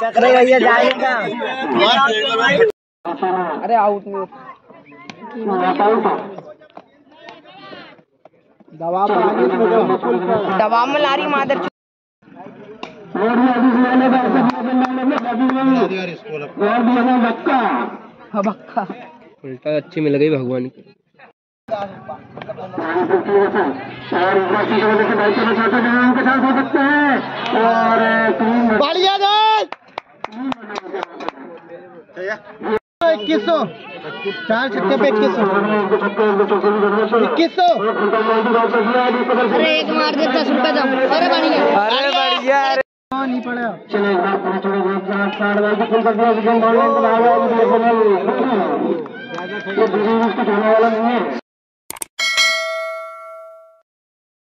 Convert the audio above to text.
चक रही है अरे आउट में दवा दवा में ला रही मादर बक्का। उल्टा अच्छी मिल गई भगवान की। बढ़िया इक्कीस सौ, चार छक्के पे इक्कीस सौ। इक्कीस सौ अरे एक मार दे दस रुपए दम अरे बढ़िया अरे नहीं पड़ा वाला नहीं है